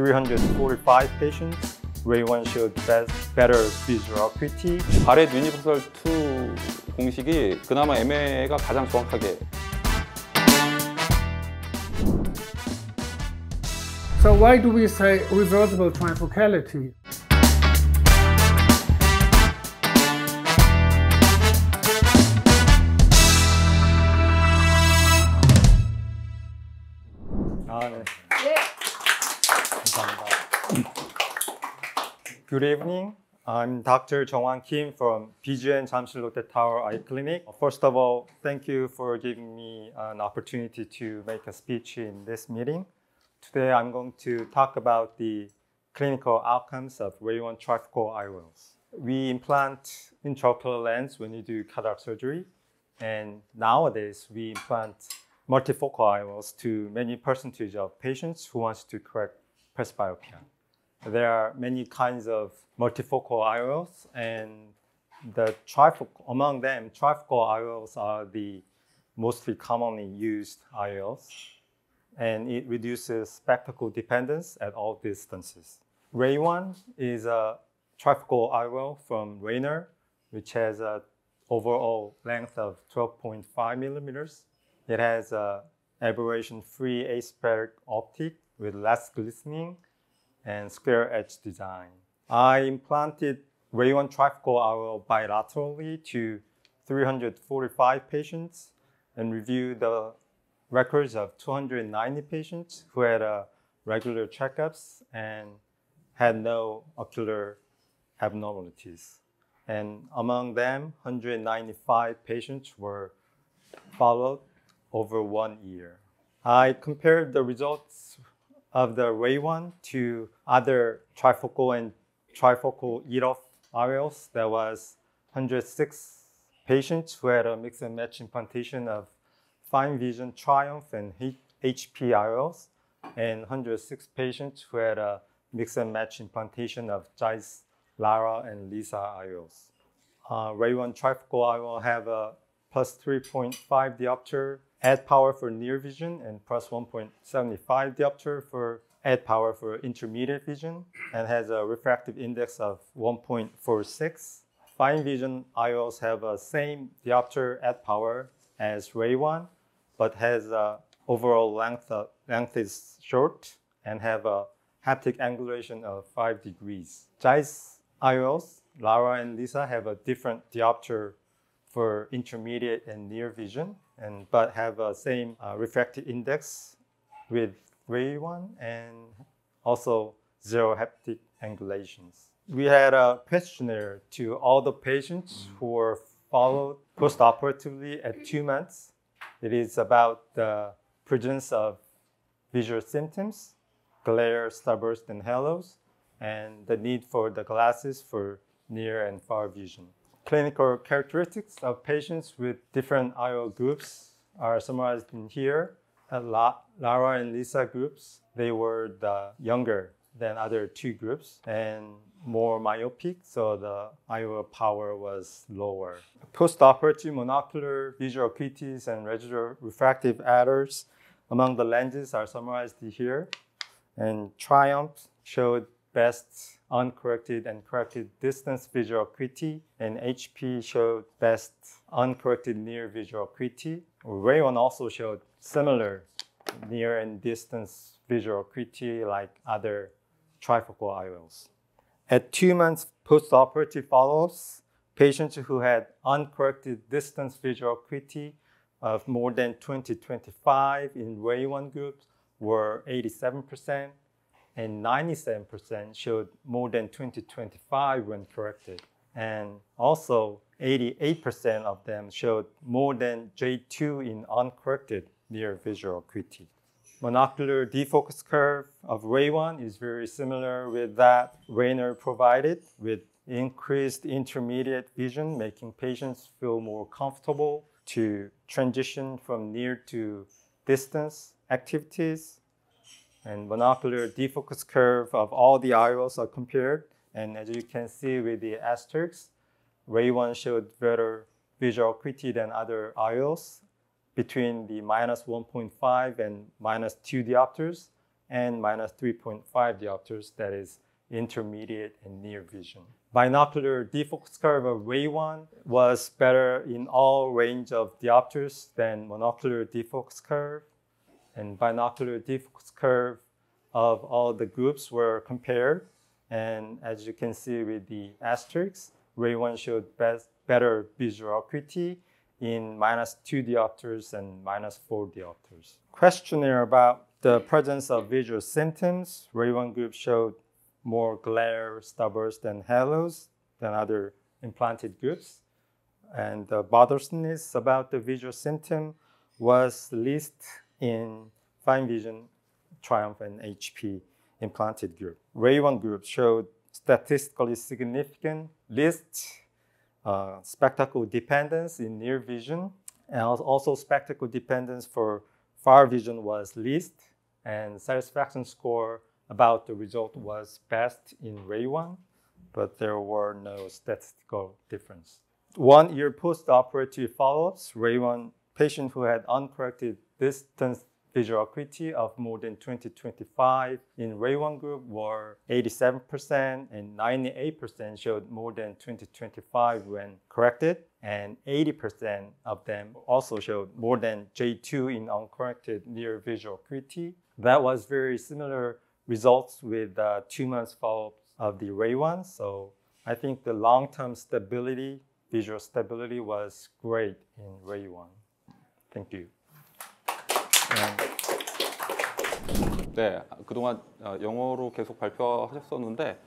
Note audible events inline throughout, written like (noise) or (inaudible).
345 patients. Ray 1 showed best, better visual acuity. 바렛 유니버설 2 공식이 그나마 MA가 가장 정확하게 So why do we say reversible trifocality? Good evening. I'm Dr. Jongwan Kim from BGN Jamsil Lotte Tower Eye Clinic. First of all, thank you for giving me an opportunity to make a speech in this meeting. Today, I'm going to talk about the clinical outcomes of RayOne trifocal IOLs. We implant intraocular lens when you do cataract surgery, and nowadays we implant multifocal IOLs to many percentage of patients who wants to correct presbyopia. There are many kinds of multifocal IOLs, and the trifocal among them, trifocal IOLs are the mostly commonly used IOLs, and it reduces spectacle dependence at all distances. RayOne is a trifocal IOL from Rayner, which has a overall length of 12.5 millimeters. It has a aberration-free aspheric optic with less glistening and square edge design. I implanted RayOne trifocal bilaterally to 345 patients and reviewed the records of 290 patients who had uh, regular checkups and had no ocular abnormalities. And among them, 195 patients were followed over one year. I compared the results of the RayOne to other trifocal and trifocal EDOF IOLs. There was 106 patients who had a mix and match implantation of Fine Vision Triumph and HP IOLs, and 106 patients who had a mix and match implantation of Zeiss, Lara, and Lisa IOLs. Uh, RayOne trifocal IOL have a plus 3.5 diopter add power for near vision and plus 1.75 diopter for add power for intermediate vision and has a refractive index of 1.46. Fine vision IOLs have a same diopter add power as RayOne, but has a overall length, of, length is short and have a haptic angulation of 5 degrees. Zeiss IOLs, Lara and Lisa have a different diopter for intermediate and near vision, and but have a same uh, refractive index with RayOne and also zero haptic angulations. We had a questionnaire to all the patients who were followed postoperatively at two months. It is about the presence of visual symptoms, glare, starburst, and halos, and the need for the glasses for near and far vision. Clinical characteristics of patients with different IO groups are summarized in here. At La- Lara and Lisa groups, they were the younger than other two groups and more myopic, so the IOL power was lower. Postoperative monocular visual acuities and residual refractive errors among the lenses are summarized here. And Triumph showed best uncorrected and corrected distance visual acuity, and HP showed best uncorrected near visual acuity. RayOne also showed similar near and distance visual acuity like other trifocal IOLs. At two months postoperative follow-ups, patients who had uncorrected distance visual acuity of more than 20-25 in Ray 1 groups were 87%, and 97% showed more than 20-25 when corrected. And also 88% of them showed more than J2 in uncorrected near visual acuity. Monocular defocus curve of RayOne is very similar with that Rayner provided with increased intermediate vision, making patients feel more comfortable to transition from near to distance activities. And monocular defocus curve of all the IOLs are compared. And as you can see with the asterisks, RayOne showed better visual acuity than other IOLs between the minus 1.5 and minus 2 diopters, and minus 3.5 diopters, that is intermediate and near vision. Binocular defocus curve of RayOne was better in all range of diopters than monocular defocus curve. And binocular defocus curve of all the groups were compared. And as you can see with the asterisks, RayOne showed best, better visual acuity in minus 2 diopters and minus 4 diopters. Questionnaire about the presence of visual symptoms. RayOne group showed more glare, starburst, and halos than other implanted groups. And the bothersomeness about the visual symptom was least in fine vision, Triumph, and HP implanted group. RayOne group showed statistically significant least uh, spectacle dependence in near vision, and also spectacle dependence for far vision was least, and satisfaction score about the result was best in RayOne, but there were no statistical difference. One year post-operative follow-ups, RayOne patient who had uncorrected distance visual acuity of more than 2025 in RayOne group were 87% and 98% showed more than 2025 when corrected and 80% of them also showed more than J2 in uncorrected near visual acuity. That was very similar results with uh, two months follow-up of the RayOne. So I think the long-term stability, visual stability was great in RayOne. Thank you. 네, 그동안 어, 영어로 계속 발표하셨었는데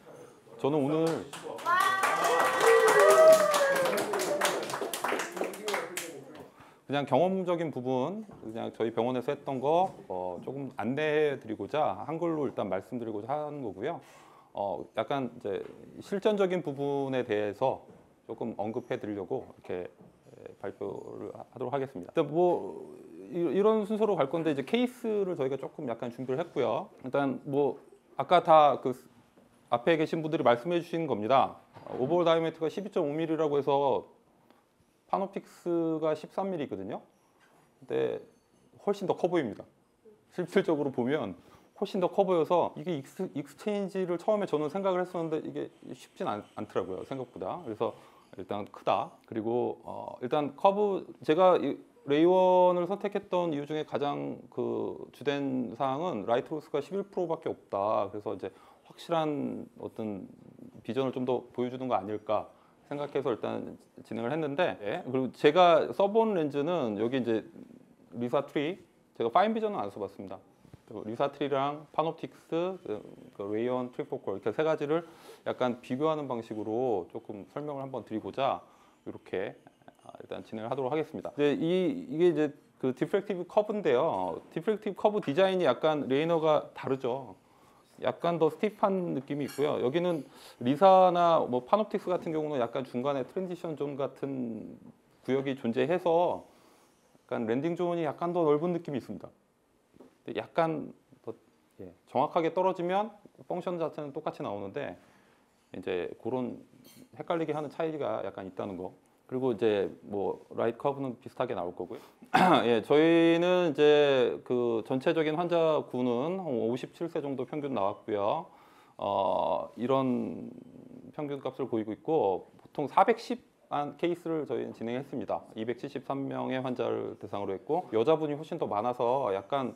저는 오늘 그냥 경험적인 부분, 그냥 저희 병원에서 했던 거 어, 조금 안내해드리고자 한글로 일단 말씀드리고자 하는 거고요. 어, 약간 이제 실전적인 부분에 대해서 조금 언급해드리려고 이렇게 예, 발표를 하- 하도록 하겠습니다. 일단 뭐 이- 이런 순서로 갈 건데 이제 케이스를 저희가 조금 약간 준비를 했고요. 일단 뭐 아까 다 그 앞에 계신 분들이 말씀해 주신 겁니다. 오버올 다이아메트가 12.5mm라고 해서 파노픽스가 13mm거든요. 근데 훨씬 더 커 보입니다. 실질적으로 보면 훨씬 더 커 보여서 이게 익스, 익스체인지를 처음에 저는 생각을 했었는데 이게 쉽진 않, 않더라고요 생각보다. 그래서 일단 크다. 그리고 어, 일단 커브 제가 이 레이원을 선택했던 이유 중에 가장 그 주된 사항은 라이트 로스가 11%밖에 없다. 그래서 이제 확실한 어떤 비전을 좀 더 보여주는 거 아닐까 생각해서 일단 진행을 했는데 예, 그리고 제가 써본 렌즈는 여기 이제 리사 트리 제가 파인 비전은 안 써봤습니다. 리사 트리랑 파노틱스, 그, 그 레이온 트리포컬 이렇게 세 가지를 약간 비교하는 방식으로 조금 설명을 한번 드리고자 이렇게 아, 일단 진행을 하도록 하겠습니다. 이제 이 이게 이제 그 디프렉티브 커브인데요. 디프렉티브 커브 디자인이 약간 레이너가 다르죠. 약간 더 스티프한 느낌이 있고요. 여기는 리사나 뭐 파노틱스 같은 경우는 약간 중간에 트랜지션 존 같은 구역이 존재해서 약간 랜딩 존이 약간 더 넓은 느낌이 있습니다. 약간 더 예, 정확하게 떨어지면 펑션 자체는 똑같이 나오는데 이제 그런 헷갈리게 하는 차이가 약간 있다는 거. 그리고 이제 뭐 라이트 커브는 비슷하게 나올 거고요. (clears throat) 예, 저희는 이제 그 전체적인 환자 구는 한 57세 정도 평균 나왔고요. 어, 이런 평균 값을 보이고 있고 보통 410한 케이스를 저희는 진행했습니다. 273명의 환자를 대상으로 했고 여자분이 훨씬 더 많아서 약간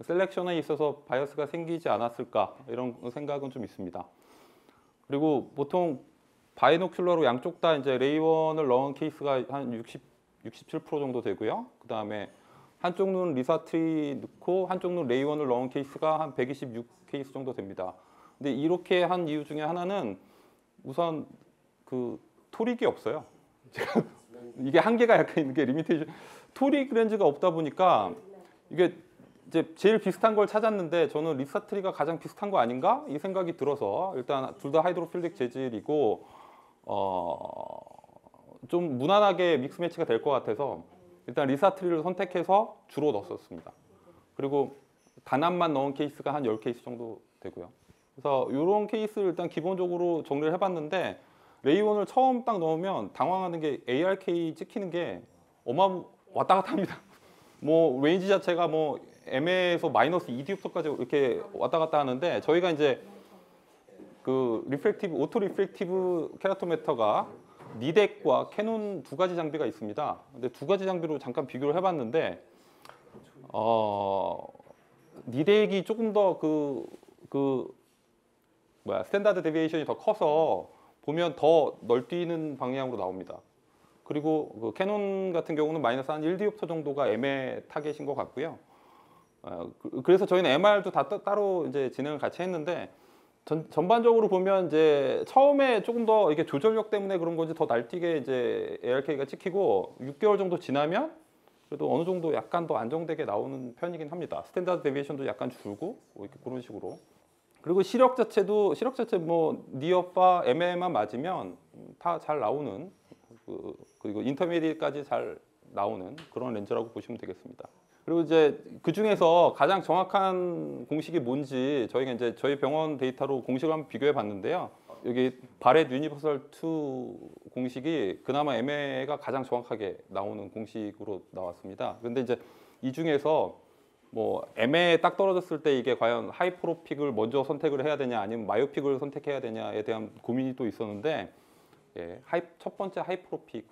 셀렉션에 있어서 바이어스가 생기지 않았을까 이런 생각은 좀 있습니다. 그리고 보통 바이노큘러로 양쪽 다 이제 레이원을 넣은 케이스가 한 60, 67% 정도 되고요. 그 다음에 한쪽 눈 리사트리 넣고 한쪽 눈 레이원을 넣은 케이스가 한 126 케이스 정도 됩니다. 근데 이렇게 한 이유 중에 하나는 우선 그 토릭이 없어요. (laughs) 제가 이게 한계가 약간 있는 게 리미테이션 토릭 렌즈가 없다 보니까 이게 이제 제일 비슷한 걸 찾았는데 저는 리사트리가 가장 비슷한 거 아닌가 이 생각이 들어서 일단 둘 다 하이드로필릭 재질이고 어 좀 무난하게 믹스 매치가 될 것 같아서 일단 리사트리를 선택해서 주로 넣었습니다. 그리고 단합만 넣은 케이스가 한 10케이스 정도 되고요. 그래서 이런 케이스를 일단 기본적으로 정리를 해봤는데 레이원을 처음 딱 넣으면 당황하는 게 ARK 찍히는 게 어마 왔다 갔다 합니다. (laughs) 뭐 레인지 자체가 뭐 M에서 마이너스 2디옵터까지 이렇게 왔다 갔다 하는데 저희가 이제 그 리프렉티브 오토 리프렉티브 케라토메터가 니덱과 캐논 두 가지 장비가 있습니다. 근데 두 가지 장비로 잠깐 비교를 해봤는데 어 니덱이 조금 더그그 뭐야 스탠다드 데비에이션이 더 커서 보면 더 널뛰는 방향으로 나옵니다. 그리고 그 캐논 같은 경우는 마이너스 한 1디옵터 정도가 M의 타겟인 것 같고요. 어, 그- 그래서 저희는 MR도 다 따- 따로 이제 진행을 같이 했는데 전, 전반적으로 보면 이제 처음에 조금 더 이게 조절력 때문에 그런 건지 더 날뛰게 이제 ARK가 찍히고 6개월 정도 지나면 그래도 어느 정도 약간 더 안정되게 나오는 편이긴 합니다. 스탠다드 데비에이션도 약간 줄고 뭐 이렇게 그런 식으로. 그리고 시력 자체도 시력 자체 뭐 니어파 MM만 맞으면 다 잘 나오는 그, 그리고 인터미디까지 잘 나오는 그런 렌즈라고 보시면 되겠습니다. 그리고 이제 그 중에서 가장 정확한 공식이 뭔지 저희가 이제 저희 병원 데이터로 공식을 한번 비교해 봤는데요. 여기 바렛 유니버설 2 공식이 그나마 MA가 가장 정확하게 나오는 공식으로 나왔습니다. 근데 이제 이 중에서 뭐 MA에 딱 떨어졌을 때 이게 과연 하이프로픽을 먼저 선택을 해야 되냐 아니면 마요픽을 선택해야 되냐에 대한 고민이 또 있었는데 예, 하이, 첫 번째 하이프로픽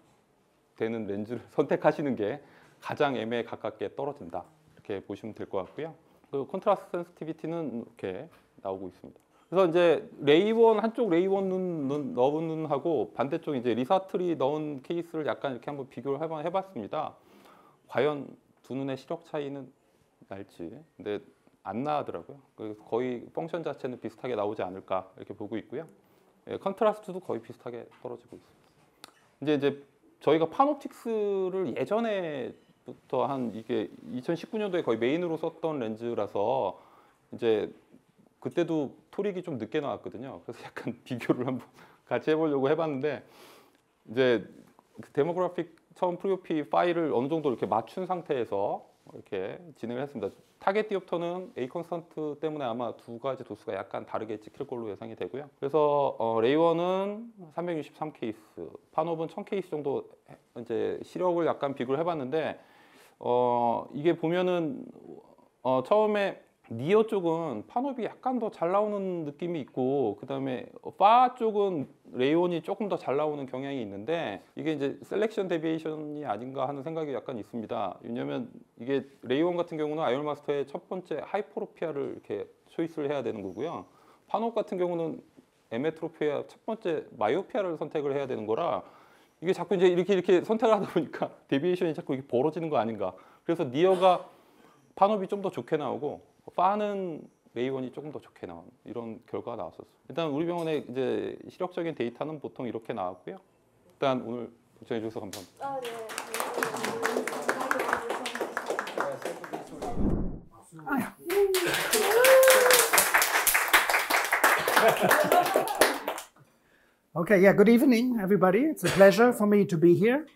되는 렌즈를 (laughs) 선택하시는 게 가장 MA에 가깝게 떨어진다 이렇게 보시면 될 것 같고요. 그 컨트라스트 센시티비티는 이렇게 나오고 있습니다. 그래서 이제 레이원 한쪽 레이원 눈, 눈 넣은 눈하고 반대쪽 이제 리사틀이 넣은 케이스를 약간 이렇게 한번 비교를 해봐, 해봤습니다. 과연 두 눈의 시력 차이는 날지. 근데 안 나더라고요. 거의 펑션 자체는 비슷하게 나오지 않을까 이렇게 보고 있고요. 예, 컨트라스트도 거의 비슷하게 떨어지고 있습니다. 이제 이제 저희가 파노틱스를 예전에 부터 한 이게 2019년도에 거의 메인으로 썼던 렌즈라서 이제 그때도 토릭이 좀 늦게 나왔거든요. 그래서 약간 (laughs) 비교를 한번 같이 해보려고 해봤는데 이제 그 데모그래픽 처음 프리오피 파일을 어느 정도 이렇게 맞춘 상태에서 이렇게 진행을 했습니다. 타겟 디옵터는 A 컨스턴트 때문에 아마 두 가지 도수가 약간 다르게 찍힐 걸로 예상이 되고요. 그래서 어, 레이원은 363 케이스, 파노브는 1000 케이스 정도 해- 이제 시력을 약간 비교를 해봤는데 어, 이게 보면은 어, 처음에 니어 쪽은 파노비 약간 더 잘 나오는 느낌이 있고 그 다음에 파 쪽은 레이온이 조금 더 잘 나오는 경향이 있는데 이게 이제 셀렉션 데비에이션이 아닌가 하는 생각이 약간 있습니다. 왜냐면 이게 레이온 같은 경우는 아이올 마스터의 첫 번째 하이프로피아를 이렇게 초이스를 해야 되는 거고요. 파노 같은 경우는 에메트로피아 첫 번째 마이오피아를 선택을 해야 되는 거라 이게 자꾸 이제 이렇게 이렇게 선택을 하다 보니까 (laughs) 데비에이션이 자꾸 이게 벌어지는 거 아닌가. 그래서 니어가 파노비 좀더 좋게 나오고 파는 레이원이 조금 더 좋게 나온 이런 결과가 나왔었어요. 일단 우리 병원의 이제 시력적인 데이터는 보통 이렇게 나왔고요. 일단 오늘 걱정해 주셔서 감사합니다. 아, 네. (laughs) Okay, yeah, good evening, everybody. It's a pleasure for me to be here.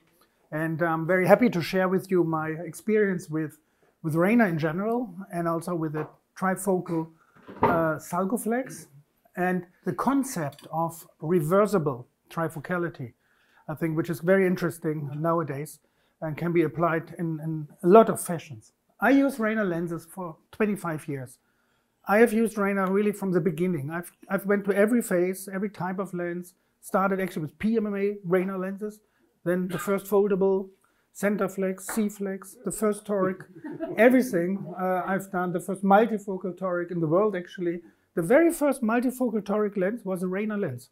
And I'm very happy to share with you my experience with, with Rayner in general and also with the trifocal uh, Sulcoflex and the concept of reversible trifocality, I think, which is very interesting nowadays and can be applied in, in a lot of fashions. I use Rayner lenses for 25 years. I have used Rayner really from the beginning. I've, I've went to every phase, every type of lens. Started actually with PMMA Rayner lenses, then the first foldable, Centerflex, C-Flex, the first toric, (laughs) everything uh, I've done. The first multifocal toric in the world actually. The very first multifocal toric lens was a Rayner lens.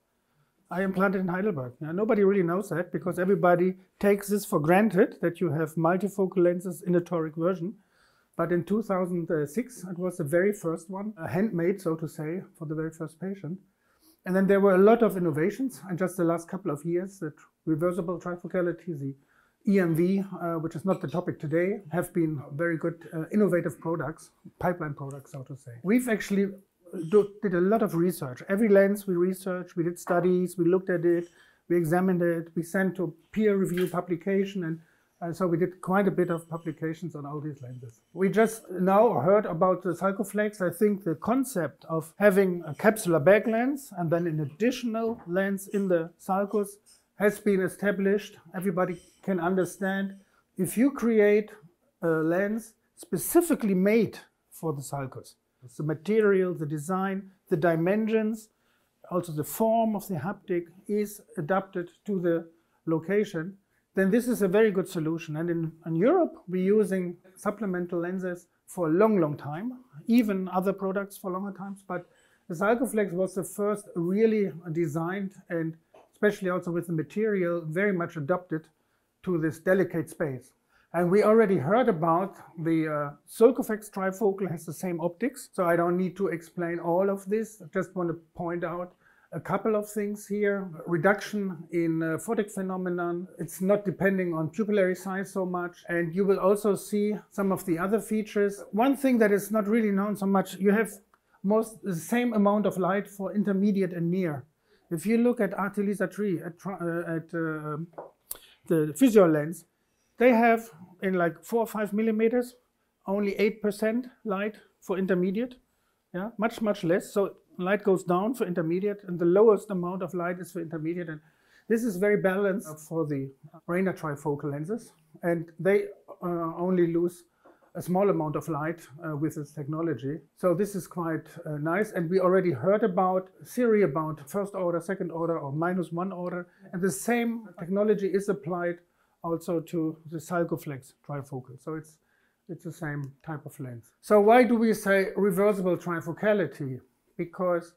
I implanted in Heidelberg. Now, nobody really knows that because everybody takes this for granted that you have multifocal lenses in a toric version. But in 2006, it was the very first one, uh, handmade, so to say, for the very first patient. And then there were a lot of innovations in just the last couple of years. That reversible trifocality, the EMV, uh, which is not the topic today, have been very good, uh, innovative products, pipeline products, so to say. We've actually do, did a lot of research. Every lens we researched, we did studies, we looked at it, we examined it, we sent to peer review publication, and uh, so we did quite a bit of publications on all these lenses. We just now heard about the Sulcoflex. I think the concept of having a capsular bag lens and then an additional lens in the sulcus has been established. Everybody can understand. If you create a lens specifically made for the sulcus. It's the material, the design, the dimensions, also the form of the haptic is adapted to the location, then this is a very good solution. And in, in Europe, we're using supplemental lenses for a long, long time, even other products for longer times. But the Sulcoflex was the first really designed and especially also with the material very much adapted to this delicate space. And we already heard about the uh, trifocal has the same optics, so I don't need to explain all of this. I just want to point out a couple of things here. Reduction in uh, photic phenomenon. It's not depending on pupillary size so much. And you will also see some of the other features. One thing that is not really known so much, you have most the same amount of light for intermediate and near. If you look at Artelisa 3, at, uh, at uh, the PhysIOL lens, they have in like four or five millimeters only 8% light for intermediate. Yeah, much, much less. So light goes down for intermediate, and the lowest amount of light is for intermediate. And this is very balanced for the Rayner trifocal lenses, and they uh, only lose a small amount of light uh, with this technology. So this is quite uh, nice. And we already heard about theory about first order, second order, or minus one order. And the same technology is applied also to the Sulcoflex trifocal. So it's it's the same type of lens. So why do we say reversible trifocality? Because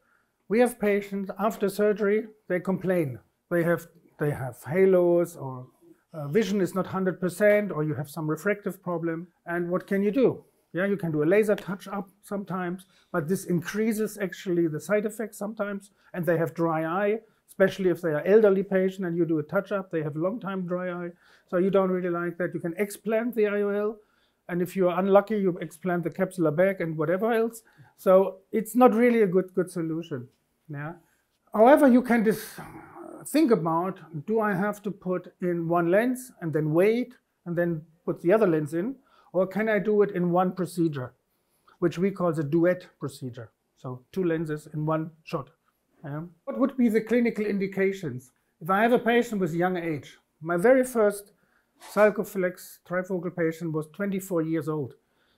we have patients after surgery, they complain. They have, they have halos or uh, vision is not 100% or you have some refractive problem. And what can you do? Yeah, you can do a laser touch up sometimes, but this increases actually the side effects sometimes. And they have dry eye, especially if they are elderly patient and you do a touch up, they have long time dry eye. So you don't really like that. You can explant the IOL and if you are unlucky, you explant the capsular bag and whatever else. So it's not really a good good solution. Yeah. However, you can just think about: Do I have to put in one lens and then wait and then put the other lens in, or can I do it in one procedure, which we call the duet procedure? So two lenses in one shot. Yeah. What would be the clinical indications? If I have a patient with young age, my very first Sulcoflex trifocal patient was 24 years old.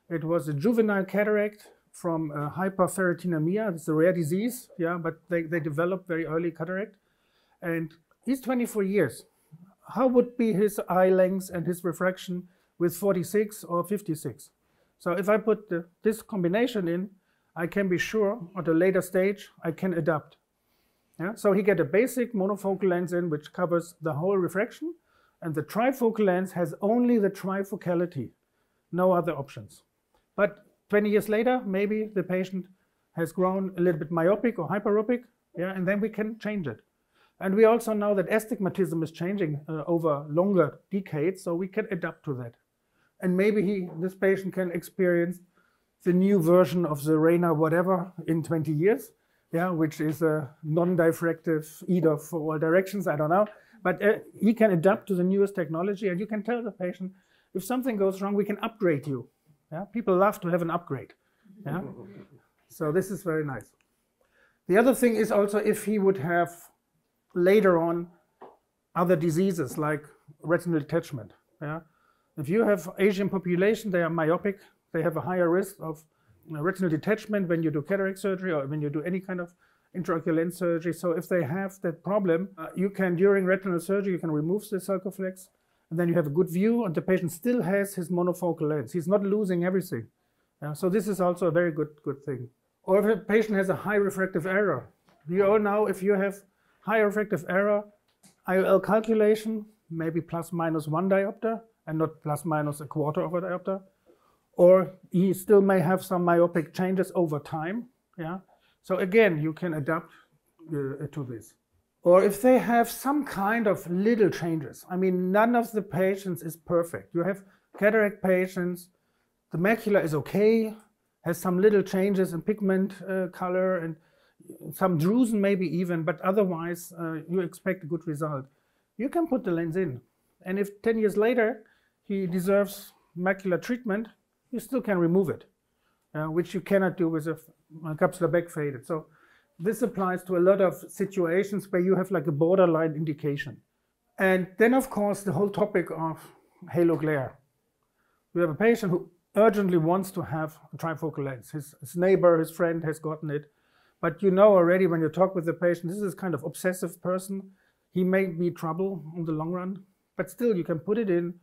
It was a juvenile cataract from uh, hyperferritinemia. It's a rare disease, yeah, but they, they develop very early cataract. And he's 24 years. How would be his eye length and his refraction with 46 or 56? So if I put the, this combination in, I can be sure at a later stage I can adapt. Yeah? So he get a basic monofocal lens in which covers the whole refraction and the trifocal lens has only the trifocality, no other options. But 20 years later, maybe the patient has grown a little bit myopic or hyperopic, yeah, and then we can change it. And we also know that astigmatism is changing uh, over longer decades, so we can adapt to that. And maybe he, this patient can experience the new version of the Rayner whatever in 20 years, yeah, which is a non-diffractive either for all directions, I don't know. But uh, he can adapt to the newest technology, and you can tell the patient if something goes wrong, we can upgrade you. Yeah? People love to have an upgrade. Yeah? so this is very nice. The other thing is also if he would have later on other diseases like retinal detachment. Yeah? If you have Asian population, they are myopic, they have a higher risk of retinal detachment when you do cataract surgery or when you do any kind of intraocular lens surgery. So if they have that problem, uh, you can, during retinal surgery, you can remove the Sulcoflex, and then you have a good view, and the patient still has his monofocal lens. He's not losing everything. Uh, so this is also a very good, good thing. Or if a patient has a high refractive error, you all know if you have high refractive error, IOL calculation, maybe plus minus one diopter, and not plus minus a quarter of a diopter. Or he still may have some myopic changes over time. Yeah. So again, you can adapt uh, to this. Or if they have some kind of little changes, I mean, none of the patients is perfect. You have cataract patients, the macula is okay, has some little changes in pigment uh, color and some drusen maybe even, but otherwise uh, you expect a good result. You can put the lens in. And if 10 years later he deserves macular treatment, you still can remove it, uh, which you cannot do with a capsular bag faded. So this applies to a lot of situations where you have like a borderline indication. And then, of course, the whole topic of halo glare. We have a patient who urgently wants to have a trifocal lens. His, his neighbor, his friend has gotten it. But you know already when you talk with the patient, this is kind of obsessive person. He may be trouble in the long run, but still you can put it in.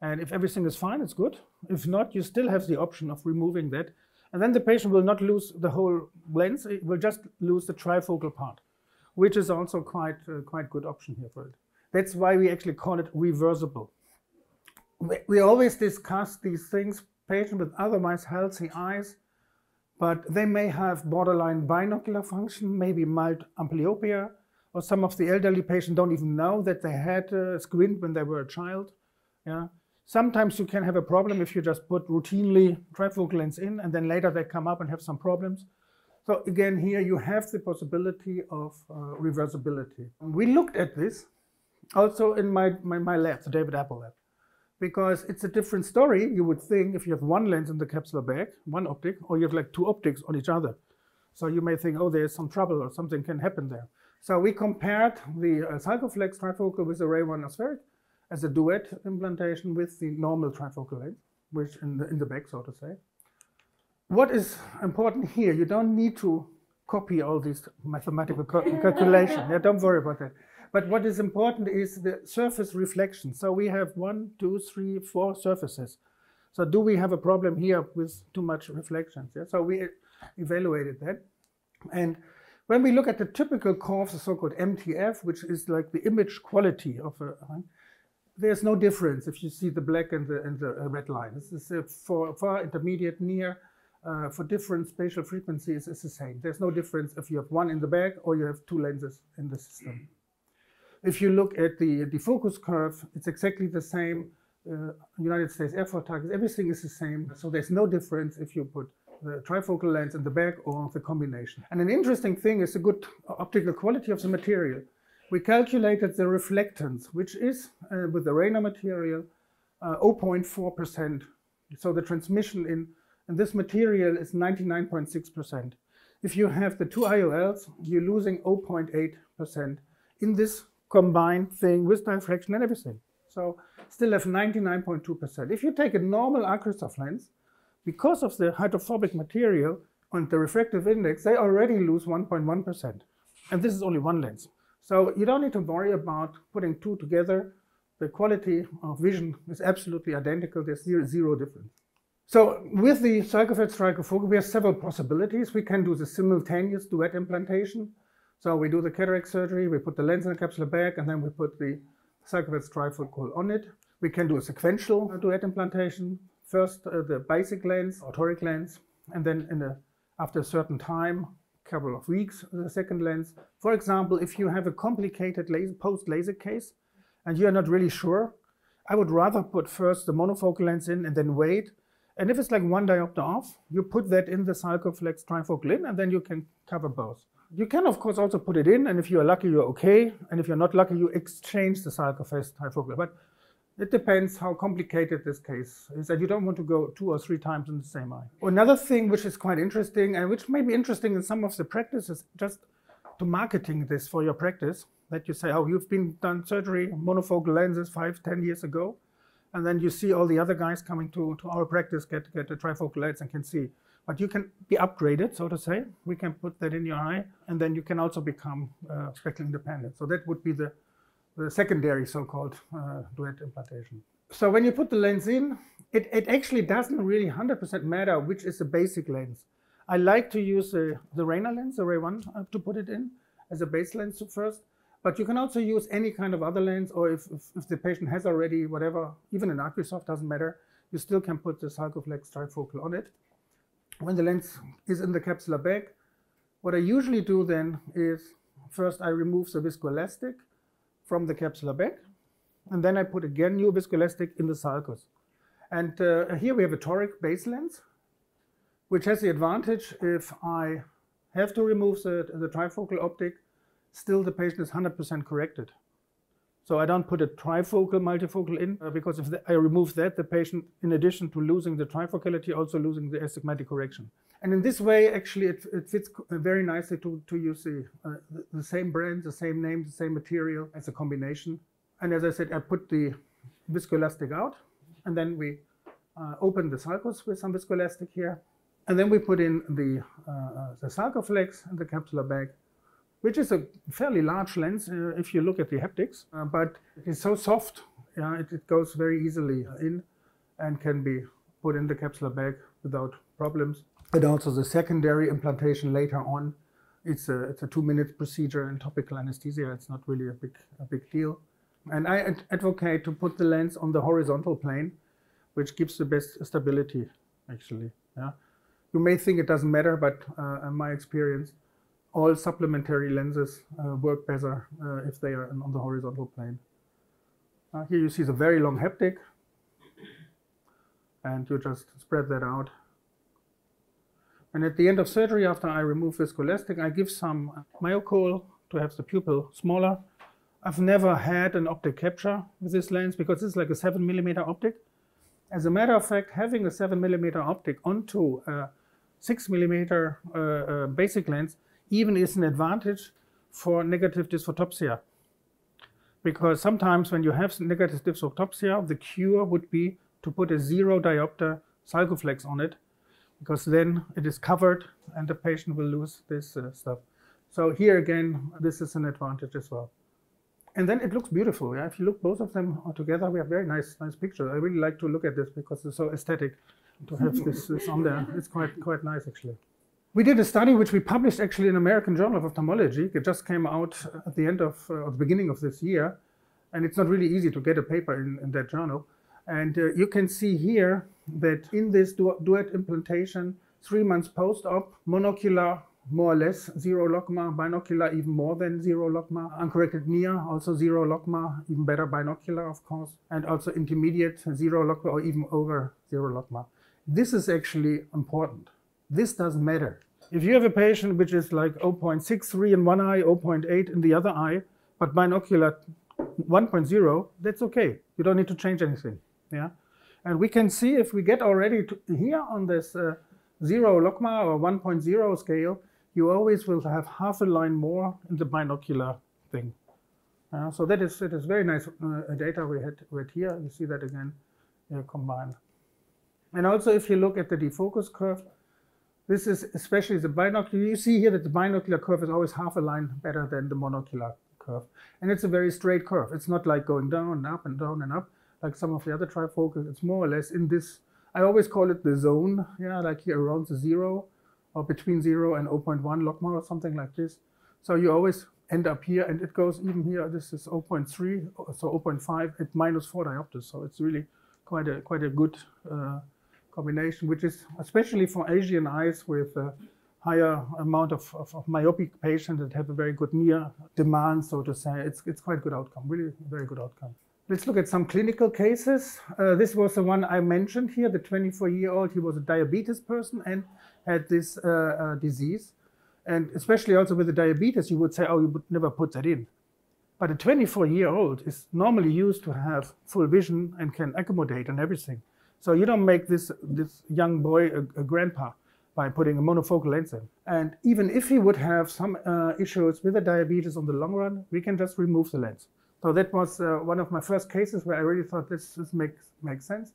And if everything is fine, it's good. If not, you still have the option of removing that. And then the patient will not lose the whole lens, it will just lose the trifocal part, which is also quite, uh, quite good option here for it. That's why we actually call it reversible. We, we always discuss these things, patient with otherwise healthy eyes, but they may have borderline binocular function, maybe mild amblyopia, or some of the elderly patients don't even know that they had a squint when they were a child. Yeah. Sometimes you can have a problem if you just put routinely trifocal lens in and then later they come up and have some problems. So again, here you have the possibility of uh, reversibility. We looked at this also in my, my, my lab, the David Apple lab, because it's a different story, you would think, if you have one lens in the capsular bag, one optic, or you have like two optics on each other. So you may think, oh, there's some trouble or something can happen there. So we compared the uh, Sulcoflex trifocal with the RayOne aspheric as a duet implantation with the normal trifocal lens, which in the, in the back, so to say. What is important here, you don't need to copy all these mathematical (laughs) calculations. Yeah, don't worry about that. But what is important is the surface reflection. So we have one, two, three, four surfaces. So do we have a problem here with too much reflections? Yeah? So we evaluated that. And when we look at the typical curves, the so-called MTF, which is like the image quality of a there's no difference if you see the black and the, and the uh, red line. This is uh, for far, intermediate, near, uh, for different spatial frequencies, it's the same. There's no difference if you have one in the back or you have two lenses in the system. If you look at the, the focus curve, it's exactly the same. Uh, United States Air Force targets, everything is the same. So there's no difference if you put the trifocal lens in the back or the combination. And an interesting thing is the good optical quality of the material we calculated the reflectance, which is, uh, with the Rayner material, 0.4%. Uh, so the transmission in, in this material is 99.6%. If you have the two IOLs, you're losing 0.8% in this combined thing with diffraction and everything. So still have 99.2%. If you take a normal AcrySof lens, because of the hydrophobic material and the refractive index, they already lose 1.1%. And this is only one lens. So you don't need to worry about putting two together. The quality of vision is absolutely identical. There's zero, zero difference. So with the Sulcoflex trifocal, we have several possibilities. We can do the simultaneous duet implantation. So we do the cataract surgery, we put the lens in the capsular bag, and then we put the Sulcoflex trifocal on it. We can do a sequential duet implantation. First, uh, the basic lens or toric lens, and then a, after a certain time, couple of weeks, the second lens. For example, if you have a complicated laser, post-laser case and you are not really sure, I would rather put first the monofocal lens in and then wait. And if it's like one diopter off, you put that in the Sulcoflex trifocal in and then you can cover both. You can, of course, also put it in, and if you're lucky, you're okay. And if you're not lucky, you exchange the Sulcoflex trifocal. But it depends how complicated this case is, and you don't want to go two or three times in the same eye. Another thing which is quite interesting, and which may be interesting in some of the practices, just to marketing this for your practice, that you say, oh, you've been done surgery, monofocal lenses five, ten years ago, and then you see all the other guys coming to, to our practice get, get a trifocal lens and can see. But you can be upgraded, so to say. We can put that in your eye, and then you can also become uh, independent. So that would be the the secondary so-called uh, duet implantation. So when you put the lens in, it, it actually doesn't really 100% matter which is the basic lens. I like to use the, the Rayner lens, the RayOne, uh, to put it in as a base lens first. But you can also use any kind of other lens, or if, if, if the patient has already whatever, even an AcrySof doesn't matter, you still can put the Sulcoflex trifocal on it. When the lens is in the capsular bag, what I usually do then is first I remove the viscoelastic from the capsular bag. And then I put again new viscoelastic in the sulcus. And uh, here we have a toric base lens, which has the advantage if I have to remove the, the trifocal optic, still the patient is 100% corrected. So I don't put a trifocal multifocal in uh, because if the, I remove that, the patient, in addition to losing the trifocality, also losing the astigmatic correction. And in this way, actually, it, it fits very nicely to, to use the, uh, the same brand, the same name, the same material as a combination. And as I said, I put the viscoelastic out, and then we uh, open the sulcus with some viscoelastic here. And then we put in the, uh, uh, the Sulcoflex and the capsular bag, which is a fairly large lens uh, if you look at the haptics, uh, but it is so soft, yeah, it, it goes very easily in and can be put in the capsular bag without problems. And also the secondary implantation later on, it's a, it's a two minute procedure in topical anesthesia. It's not really a big, a big deal. And I ad- advocate to put the lens on the horizontal plane, which gives the best stability, actually. Yeah. You may think it doesn't matter, but uh, in my experience, all supplementary lenses uh, work better uh, if they are on the horizontal plane. Uh, here you see the very long haptic, and you just spread that out. And at the end of surgery, after I remove the viscoelastic, I give some Miochol to have the pupil smaller. I've never had an optic capture with this lens because it's like a 7 millimeter optic. As a matter of fact, having a 7 millimeter optic onto a 6 millimeter uh, uh, basic lens even is an advantage for negative dysphotopsia. Because sometimes when you have negative dysphotopsia, the cure would be to put a zero diopter Sulcoflex on it, because then it is covered and the patient will lose this uh, stuff. So here again, this is an advantage as well. And then it looks beautiful. Yeah? If you look both of them together, we have very nice, nice pictures. I really like to look at this because it's so aesthetic to have (laughs) this, this on there. It's quite, quite nice actually. We did a study which we published actually in American Journal of Ophthalmology. It just came out at the end of, uh, the beginning of this year, and it's not really easy to get a paper in, in that journal. And uh, you can see here that in this du- duet implantation, three months post-op, monocular more or less zero logMAR, binocular even more than zero logMAR, uncorrected near also zero logMAR, even better binocular of course, and also intermediate zero logMAR or even over zero logMAR. This is actually important. This doesn't matter. If you have a patient which is like 0.63 in one eye, 0.8 in the other eye, but binocular 1.0, that's okay. You don't need to change anything. Yeah, and we can see if we get already here on this uh, zero logMAR or 1.0 scale, you always will have half a line more in the binocular thing. Uh, so that is it is very nice uh, data we had right here. You see that again uh, combined. And also, if you look at the defocus curve, this is especially the binocular. You see here that the binocular curve is always half a line better than the monocular curve. And it's a very straight curve. It's not like going down and up and down and up like some of the other trifocals. It's more or less in this, I always call it the zone, yeah, like here around the zero or between zero and 0.1 logMAR or something like this. So you always end up here and it goes even here, this is 0.3, so 0.5 at minus four diopters. So it's really quite a, quite a good uh, combination, which is especially for Asian eyes with a higher amount of, of, of, myopic patients that have a very good near demand, so to say. It's, it's quite good outcome, really very good outcome. Let's look at some clinical cases. Uh, this was the one I mentioned here, the 24-year-old. He was a diabetes person and had this uh, uh, disease. And especially also with the diabetes, you would say, oh, you would never put that in. But a 24-year-old is normally used to have full vision and can accommodate and everything. So you don't make this, this young boy a, a grandpa by putting a monofocal lens in. And even if he would have some uh, issues with the diabetes on the long run, we can just remove the lens. So that was uh, one of my first cases where I really thought this, this makes, makes sense.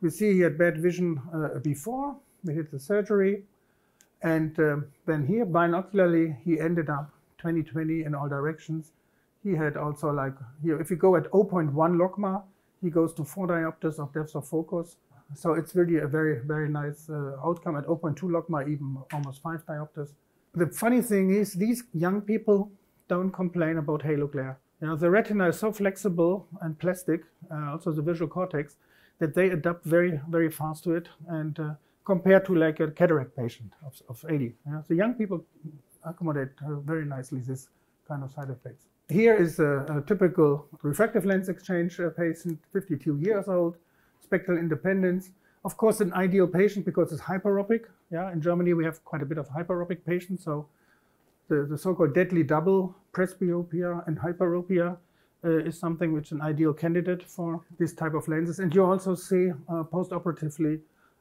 We see he had bad vision uh, before, we did the surgery, and um, then here binocularly he ended up 20/20 in all directions. He had also like here, if you go at 0.1 logMAR, he goes to four diopters of depth of focus. So it's really a very, very nice uh, outcome at 0.2 logMAR, even almost five diopters. The funny thing is these young people don't complain about halo glare. Know, the retina is so flexible and plastic, uh, also the visual cortex, that they adapt very, very fast to it. And uh, compared to like a cataract patient of, of 80, yeah? the young people accommodate uh, very nicely this kind of side effects. Here is a, a typical refractive lens exchange uh, patient, 52 years old, spectacle independence. Of course, an ideal patient because it's hyperopic. Yeah, in Germany we have quite a bit of hyperopic patients, so the, the so-called deadly double, presbyopia and hyperopia, uh, is something which is an ideal candidate for this type of lenses. And you also see uh, post-operatively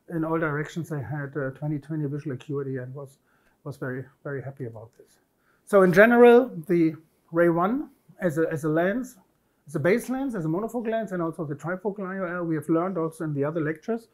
in all directions they had 20/20 uh, visual acuity and was, was very, very happy about this. So in general, the RayOne as a, as a lens, as a base lens, as a monofocal lens, and also the trifocal IOL, we have learned also in the other lectures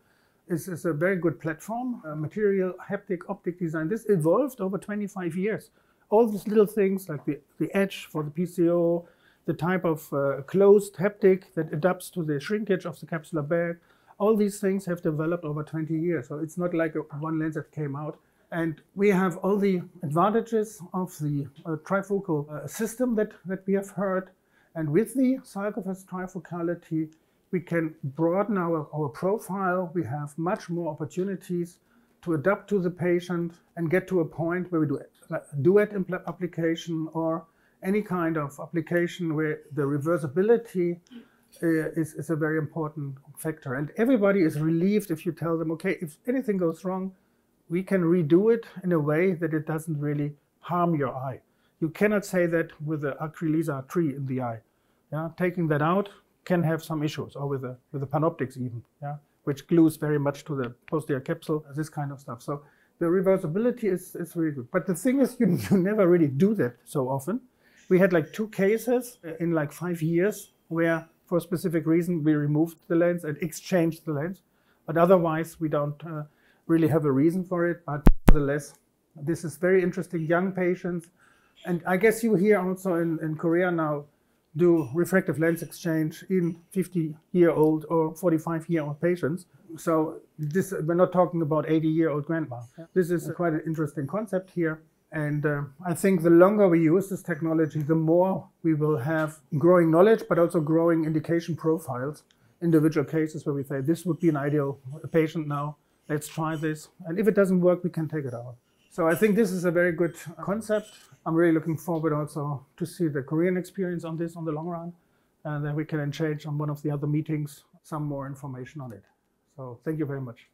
is, is a very good platform. Uh, material, haptic, optic design. This evolved over 25 years. All these little things like the, the edge for the PCO, the type of uh, closed haptic that adapts to the shrinkage of the capsular bag. All these things have developed over 20 years. So it's not like a, one lens that came out. And we have all the advantages of the uh, trifocal uh, system that, that we have heard. And with the Sulcoflex trifocality, we can broaden our, our profile. We have much more opportunities to adapt to the patient and get to a point where we do duet application or any kind of application where the reversibility uh, is, is a very important factor. And everybody is relieved if you tell them, okay, if anything goes wrong, we can redo it in a way that it doesn't really harm your eye. You cannot say that with the AT LISA tri in the eye. Yeah? Taking that out can have some issues, or with the, with the PanOptix even, yeah? Which glues very much to the posterior capsule, this kind of stuff. So the reversibility is, is really good. But the thing is, you, (laughs) you never really do that so often we had like two cases in like five years where for a specific reason we removed the lens and exchanged the lens but otherwise we don't uh, really have a reason for it but nevertheless this is very interesting young patients and i guess you hear also in, in korea now do refractive lens exchange in 50 year old or 45 year old patients. So this we're not talking about 80 year old grandma this is quite an interesting concept here. And uh, I think the longer we use this technology, the more we will have growing knowledge, but also growing indication profiles, individual cases where we say, this would be an ideal patient now, let's try this. And if it doesn't work, we can take it out. So I think this is a very good concept. I'm really looking forward also to see the Korean experience on this on the long run. And then we can exchange on one of the other meetings some more information on it. So thank you very much.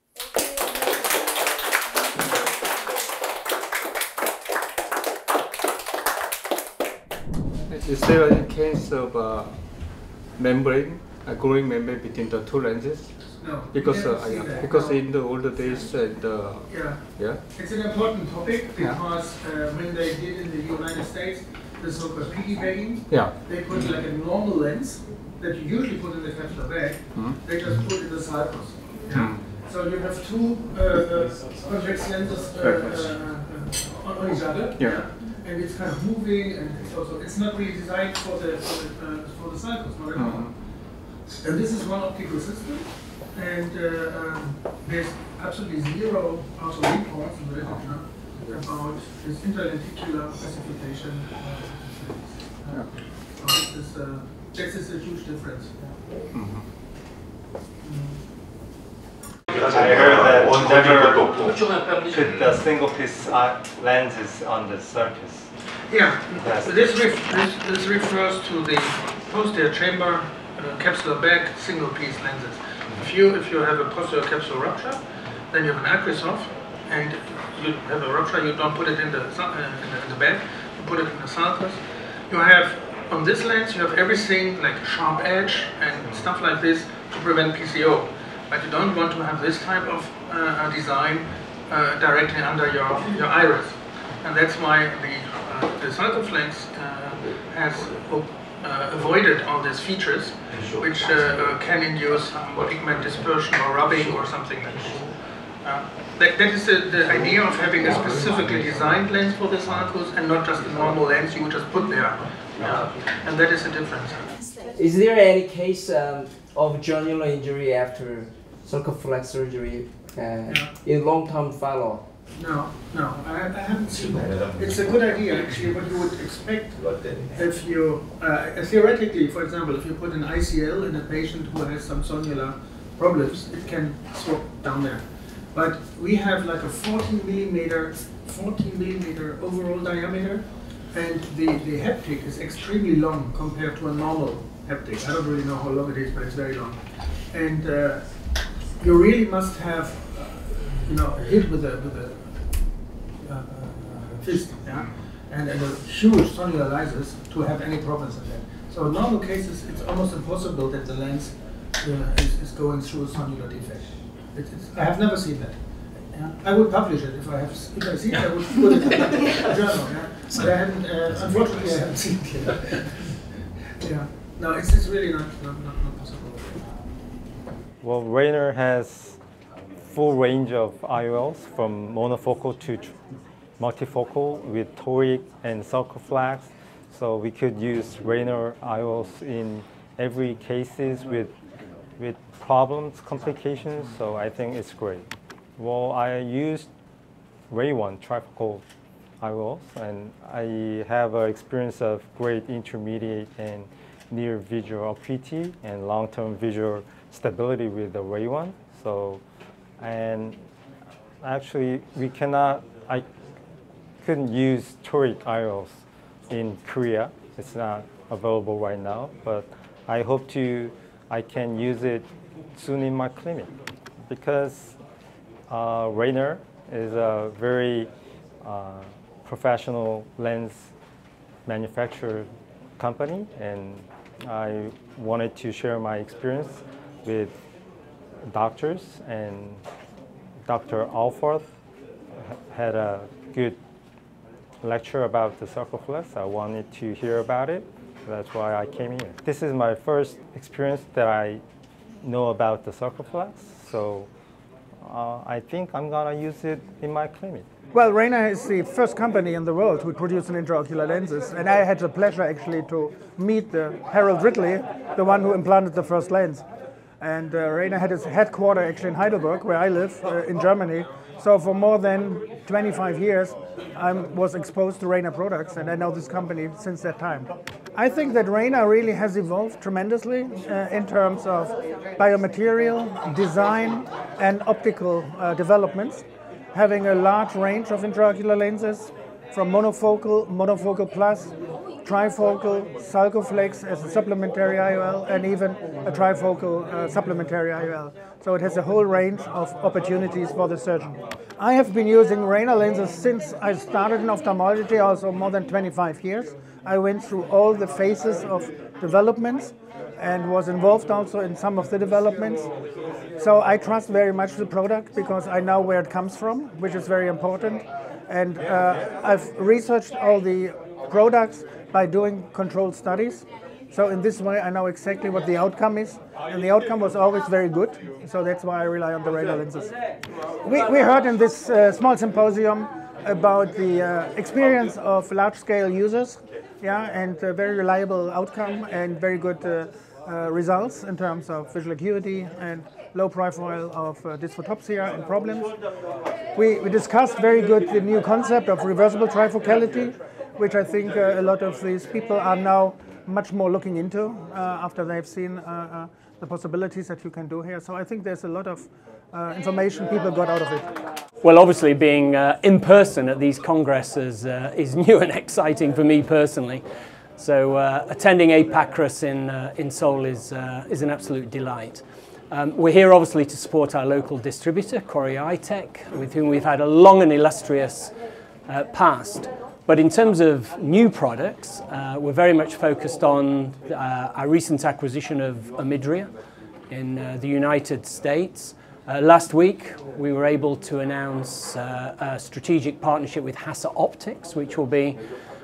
Is there any case of uh, membrane, a growing membrane between the two lenses? No. Because uh, yeah, because no. in the older days and uh, yeah, yeah, it's an important topic because uh, when they did in the United States the so-called piggybacking, yeah, they put like a normal lens that you usually put in the capsular bag. Mm. They just put in the sulcus. Yeah. Mm. So you have two uh, uh, convex lenses uh, on, on each other. yeah and it's kind of moving, and it's also it's not really designed for the for the, uh, for the sulcus, not at. Mm-hmm. And this is one optical system, and uh, um, there's absolutely zero also reports in the literature about this interlenticular opacification. Uh, yeah. So this is, uh, this is a huge difference. Mm -hmm. I heard that never put the single piece lenses on the surface. Yeah, yes. this, ref this, this, refers to the posterior chamber uh, capsular bag single piece lenses. If you if you have a posterior capsule rupture, then you have an AcrySof, and you have a rupture, you don't put it in the, uh, in the, in the bag, you put it in the sulcus. You have on this lens you have everything like sharp edge and stuff like this to prevent PCO. But you don't want to have this type of uh, design uh, directly under your, your iris. And that's why the the Sulcoflex uh, has uh, avoided all these features, which uh, can induce pigment dispersion or rubbing or something like this. Uh, that, that is the, the, idea of having a specifically designed lens for the sulcus and not just a normal lens you would just put there. Yeah. And that is the difference. Is there any case um, of zonular injury after Sulcoflex surgery uh, yeah. in long-term follow-up? No, no, I, I haven't seen that. It's a good idea, actually, what you would expect if you, uh, theoretically, for example, if you put an ICL in a patient who has some zonular problems, it can swap down there. But we have like a 14 millimeter, 14 millimeter overall diameter, and the, the haptic is extremely long compared to a normal haptic. I don't really know how long it is, but it's very long. And uh, you really must have, uh, you know, hit with a, with a fist, yeah, and, and a huge zonular lysis to have any problems with that. So in normal cases, it's almost impossible that the lens uh, is, is, going through a zonular defect. It, I have never seen that. Yeah? I would publish it if I have if I see it. I would (laughs) put it in a journal. Yeah? But I haven't. Uh, unfortunately, I haven't seen it yet. (laughs) yeah. No, it's, it's really not, not, not, not possible. Well, Rayner has full range of IOLs from monofocal to tr- multifocal with toric and Sulcoflex. So we could use Rayner IOLs in every cases with with problems, complications. So I think it's great. Well, I used RayOne trifocal IOLs, and I have an experience of great intermediate and near visual acuity and long-term visual stability with the RayOne. So, and actually we cannot. I couldn't use toric IOLs in Korea. It's not available right now, but I hope to. I can use it soon in my clinic because uh, Rayner is a very uh, professional lens manufacturer company, and I wanted to share my experience with doctors. And Dr. Alford had a good lecture about the Sulcoflex. I wanted to hear about it. That's why I came here. This is my first experience that I know about the Sulcoflex. So uh, I think I'm gonna use it in my clinic. Well, Rayner is the first company in the world who produce an intraocular lenses, and I had the pleasure actually to meet the Harold Ridley, the one who implanted the first lens. And uh, Rayner had its headquarters actually in Heidelberg, where I live uh, in Germany. So for more than 25 years, I was exposed to Rayner products, and I know this company since that time. I think that Rayner really has evolved tremendously uh, in terms of biomaterial, design, and optical uh, developments, having a large range of intraocular lenses from monofocal, monofocal plus, trifocal, Sulcoflex as a supplementary IOL, and even a trifocal uh, supplementary IOL. So it has a whole range of opportunities for the surgeon. I have been using Rayner lenses since I started in ophthalmology, also more than 25 years. I went through all the phases of developments and was involved also in some of the developments. So I trust very much the product because I know where it comes from, which is very important. And uh, I've researched all the products by doing controlled studies. So in this way, I know exactly what the outcome is, and the outcome was always very good. So that's why I rely on the Rayner lenses. We, we heard in this uh, small symposium about the uh, experience of large-scale users, yeah, and very reliable outcome and very good uh, uh, results in terms of visual acuity and low profile of uh, dysphotopsia and problems. We, we discussed very good the new concept of reversible trifocality, which I think uh, a lot of these people are now much more looking into uh, after they've seen uh, the possibilities that you can do here. So I think there's a lot of uh, information people got out of it. Well, obviously, being uh, in person at these congresses uh, is (laughs) new and exciting for me personally. So, attending APACRS in, in Seoul is, is an absolute delight. Um, we're here obviously to support our local distributor, Korea iTech, with whom we've had a long and illustrious past. But in terms of new products, uh, we're very much focused on uh, our recent acquisition of Omidria in uh, the United States. Uh, last week, we were able to announce uh, a strategic partnership with Hassa Optics, which will be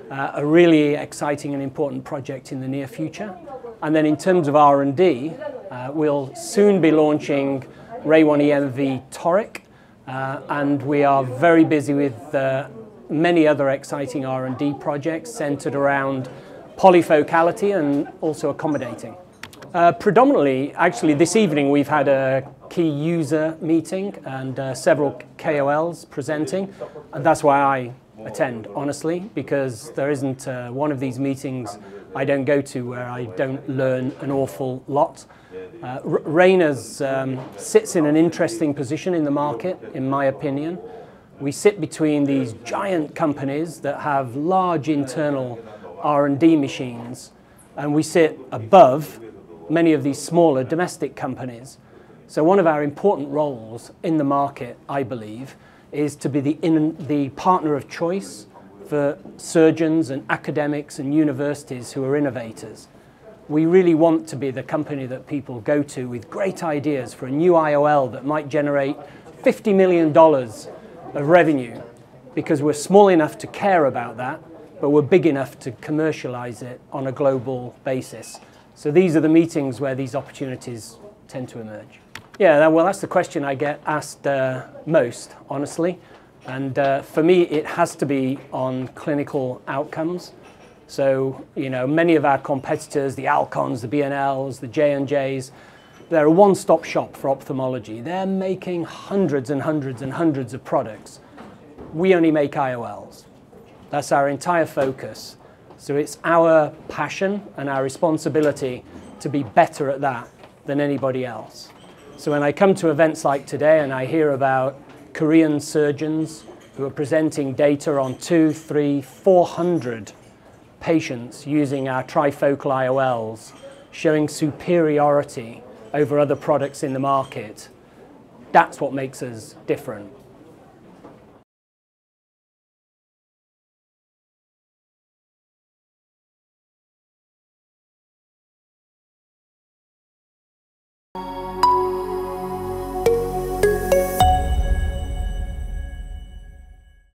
uh, a really exciting and important project in the near future. And then in terms of R&D, we'll soon be launching RayOne EMV Toric, uh, and we are very busy with uh, many other exciting R&D projects centered around polyfocality and also accommodating. Uh, predominantly, actually, this evening we've had a key user meeting and uh, several KOLs presenting, and that's why I attend, honestly, because there isn't uh, one of these meetings I don't go to where I don't learn an awful lot. Uh, Rayner's um, sits in an interesting position in the market, in my opinion. We sit between these giant companies that have large internal R&D machines, and we sit above many of these smaller domestic companies. So one of our important roles in the market, I believe, is to be the, in, the partner of choice for surgeons and academics and universities who are innovators. We really want to be the company that people go to with great ideas for a new IOL that might generate $50 million of revenue because we're small enough to care about that, but we're big enough to commercialize it on a global basis. So these are the meetings where these opportunities tend to emerge. Yeah, well, that's the question I get asked uh, most, honestly. And uh, for me, it has to be on clinical outcomes. So, you know, many of our competitors, the Alcons, the B&Ls, the J&Js, they're a one-stop shop for ophthalmology. They're making hundreds and hundreds and hundreds of products. We only make IOLs. That's our entire focus. So it's our passion and our responsibility to be better at that than anybody else. So when I come to events like today and I hear about Korean surgeons who are presenting data on two, three, four hundred patients using our trifocal IOLs, showing superiority over other products in the market, that's what makes us different.